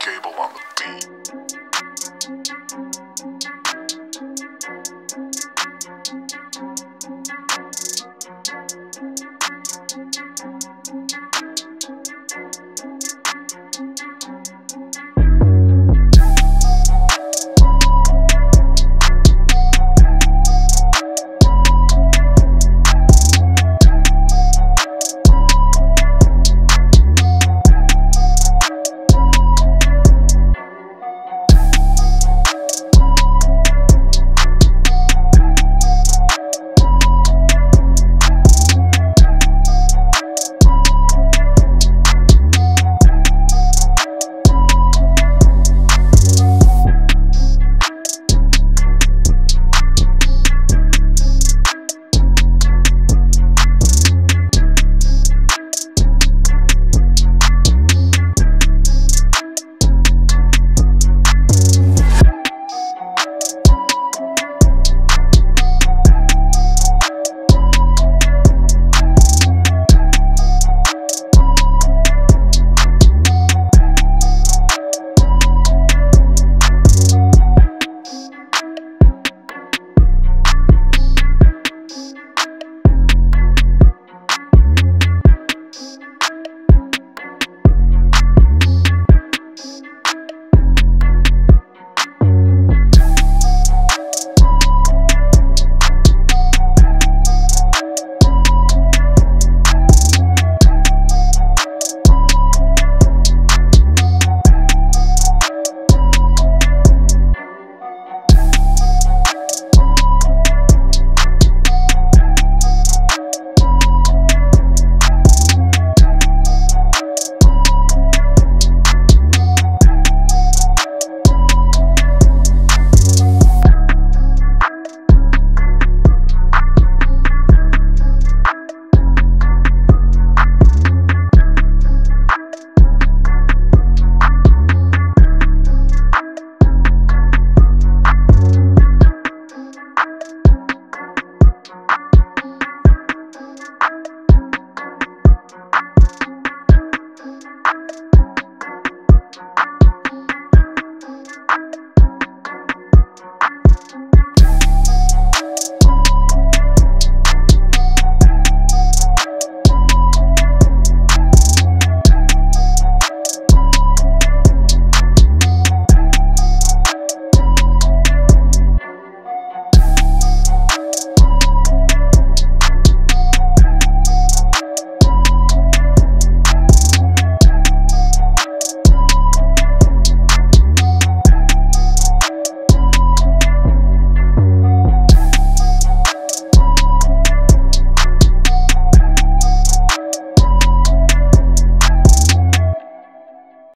Cable on the beat.